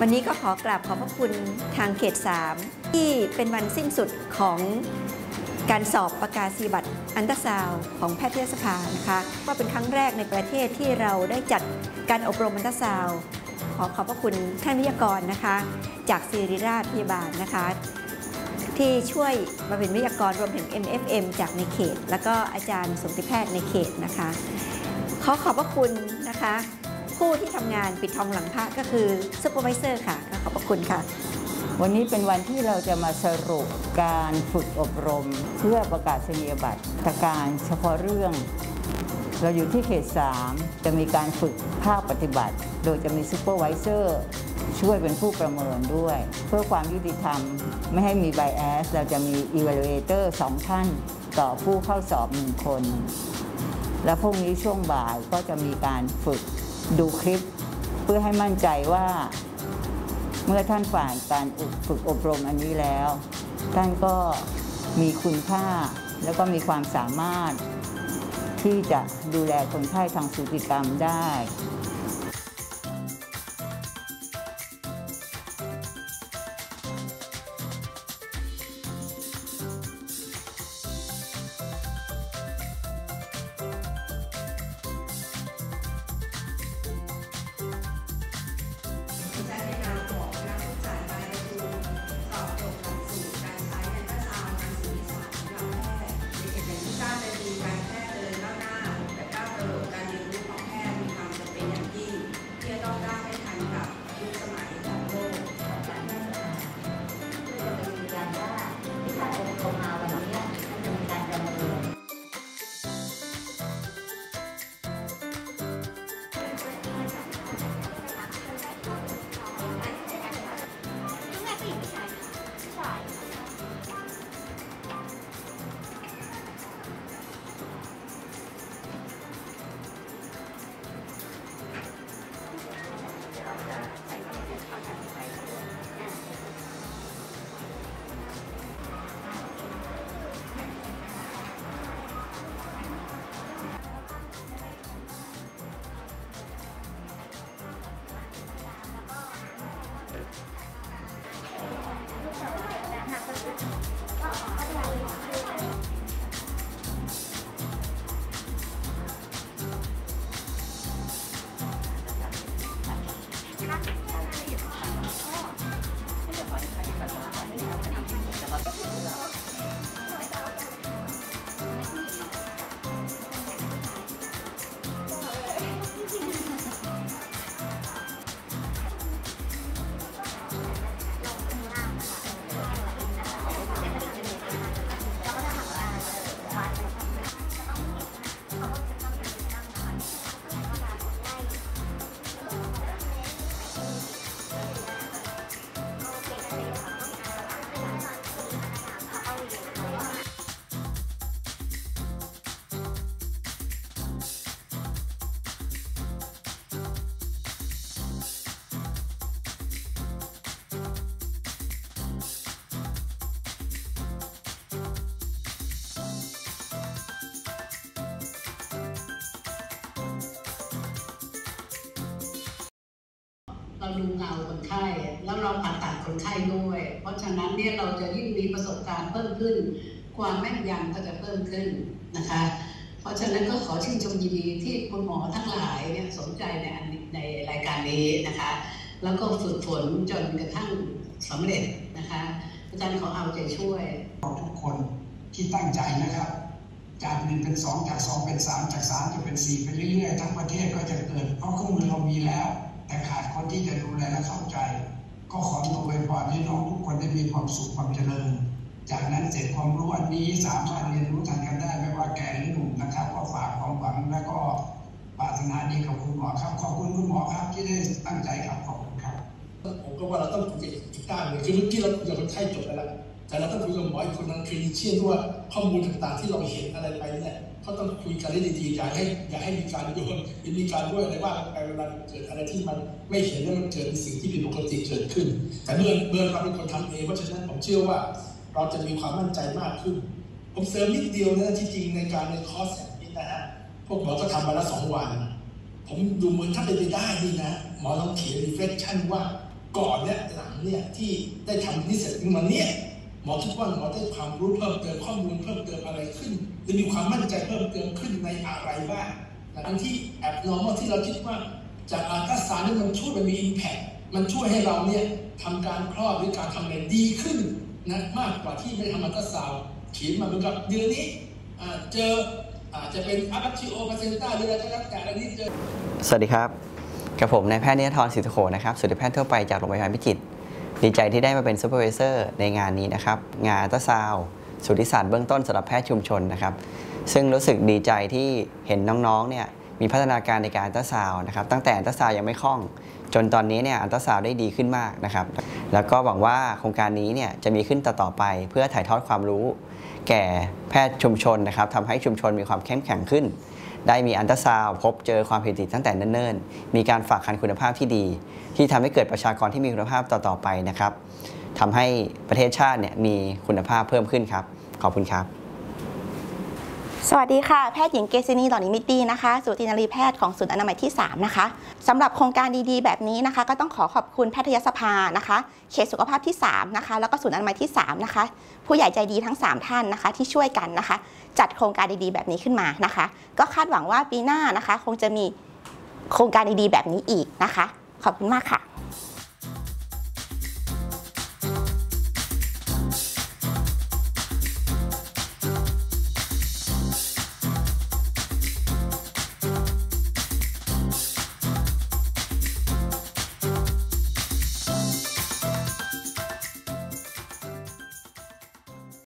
วันนี้ก็ขอกราบขอบพระคุณทางเขต 3 ที่เป็นวันสิ้นสุดของการสอบประกาศนียบัตรอันตราซาวของแพทยสภานะคะว่าเป็นครั้งแรกในประเทศที่เราได้จัดการอบรมอันตราซาวขอขอบพระคุณท่านวิทยากรนะคะ จากศิริราชพยาบาลนะคะ ที่ช่วยมาเป็นวิทยากรรวมถึง MFM จากในเขต แล้วก็อาจารย์สมติแพทย์ในเขตนะคะ ขอขอบพระคุณนะคะ ผู้ที่ทำงานปิดทองหลังพระก็คือ supervisor ค่ะขอบพระคุณค่ะ วันนี้เป็นวันที่เราจะมาสรุปการฝึกอบรม เพื่อประกาศนียบัตรการเฉพาะเรื่อง เราอยู่ที่เขต 3 จะมีการฝึกภาคปฏิบัติ โดยจะมี supervisor ช่วยเป็นผู้ประเมินด้วย เพื่อความยุติธรรม ไม่ให้มี bias เราจะมี Evaluator สองท่าน ต่อผู้เข้าสอบหนึ่งคน และพรุ่งนี้ช่วงบ่ายก็จะมีการฝึก ดูคลิปเพื่อให้มั่นใจว่า เมื่อท่านผ่านการฝึกอบรมอันนี้แล้ว ท่านก็มีคุณค่าแล้วก็มีความสามารถที่จะดูแลคนไข้ทางสูติกรรมได้ เราดูเงาคนไข้ แล้วเราผ่าตัดคนไข้ด้วย เพราะฉะนั้นเนี่ยเราจะยิ่งมีประสบการณ์เพิ่มขึ้น ความแม่นยำก็จะเพิ่มขึ้นนะคะ เพราะฉะนั้นก็ขอชื่นชมยินดีที่คุณหมอทั้งหลายเนี่ยสนใจในในรายการนี้นะคะ แล้วก็ฝึกฝนจนกระทั่งสำเร็จนะคะอาจารย์ขอเอาใจช่วยทุกคนที่ตั้งใจนะครับจากหนึ่งเป็นสองจากสองเป็นสามจากสามจะเป็นสี่ไปเรื่อยๆทั้งประเทศก็จะเกิดเพราะเครื่องมือเรามีแล้ว แต่ขาดคนที่จะดูแลและเข้าใจ ก็ขอตัวไปพรให้น้องทุกคนได้มีความสุขความเจริญ จากนั้นเสร็จความรู้อันนี้สามารถเรียนรู้ทันกันได้ไม่ว่าแก่หรือหนุ่มนะครับก็ฝากความหวังและก็ปรารถนาดีกับคุณหมอครับ ขอบคุณคุณหมอครับที่ได้ตั้งใจครับขอบคุณครับผมก็ว่าเราต้องคุยกับอีกด้านหนึ่งคือเมื่อกี้เราคุยกับคนไข้จบไปแล้วแต่เราต้องคุยกับหมออีกคนนึงคลินิเชียนด้วยว่า ข้อมูลต่างๆ ที่เราเห็นอะไรไปเนี่ยเขาต้องคุยกันได้ดีๆอย่าให้อย่าให้มีการโยนหรือมีการด้วยอะไรว่าไปเวลาเกิดอะไรที่มันไม่เห็นแล้วมันเกิดสิ่งที่ผิดปกติเกิดขึ้น แต่เมื่อเมื่อเราเป็นคนทำเองเพราะฉะนั้นผมเชื่อว่า เราจะมีความมั่นใจมากขึ้น ผมเสริมนิดเดียวนะที่จริงในการในคอร์สอย่างนี้นะฮะพวกหมอก็ทำมาแล้วสองวัน ผมดูเหมือนถ้าเป็นไปได้นี่นะ หมอต้องเขียน reflection ว่าก่อนเนี่ยหลังเนี่ยที่ได้ทำนี่เสร็จถึงวันเนี้ย หมอคิดว่าหมอได้ความรู้เพิ่มเติมข้อมูลเพิ่มเติมอะไรขึ้นหรือมีความมั่นใจเพิ่มเติมขึ้นในอะไรบ้างทั้งที่ abnormal ที่เราคิดว่า จากอัลตราซาวน์นี่มันช่วยมันมี impact มันช่วยให้เราเนี่ยทำการคลอดหรือการทำอะไรดีขึ้นนะมากกว่าที่ไม่ทำอัลตราซาวน์เขียนมาเหมือนกับเดือนนี้เจออาจจะเป็น abruptio placenta หรืออะไรก็แล้วแต่อันนี้เจอสวัสดีครับกับผมนายแพทย์เนยทรศิริโขนะครับสูติแพทย์ทั่วไปจากโรงพยาบาลพิจิตร ดีใจที่ได้มาเป็น supervisor ในงานนี้นะครับ งานอัลตราซาวด์สูติศาสตร์เบื้องต้นสำหรับแพทย์ชุมชนนะครับ ซึ่งรู้สึกดีใจที่เห็นน้องๆเนี่ยมีพัฒนาการในการอัลตราซาวด์นะครับ ตั้งแต่อัลตราซาวด์ยังไม่คล่อง จนตอนนี้เนี่ยอัลตราซาวด์ได้ดีขึ้นมากนะครับ แล้วก็หวังว่าโครงการนี้เนี่ยจะมีขึ้นต่อๆไป เพื่อถ่ายทอดความรู้ แก่แพทย์ชุมชนนะครับทำให้ชุมชนมีความเข้มแข็งขึ้น ได้มีอัลตราซาวด์พบเจอความผิดปกติตั้งแต่เนิ่นๆ มีการฝากครรภ์คุณภาพที่ดี ที่ทำให้เกิดประชากรที่มีคุณภาพต่อๆไปนะครับทำให้ประเทศชาติเนี่ยมีคุณภาพเพิ่มขึ้นครับ ขอบคุณครับ สวัสดีค่ะ แพทย์หญิงเกษินีหล่อนิมิตดีนะคะ สูตินารีแพทย์ของศูนย์อนามัยที่ 3 นะคะสำหรับโครงการดีๆ แบบนี้นะคะ ก็ต้องขอขอบคุณแพทยสภานะคะ เขตสุขภาพที่ 3 นะคะ แล้วก็ศูนย์อนามัยที่ 3 นะคะ ผู้ใหญ่ใจดีทั้ง 3 ท่านนะคะ ที่ช่วยกันนะคะ จัดโครงการดีๆ แบบนี้ขึ้นมานะคะ ก็คาดหวังว่าปีหน้านะคะ คงจะมีโครงการดีๆ แบบนี้อีกนะคะ ขอบคุณมากค่ะ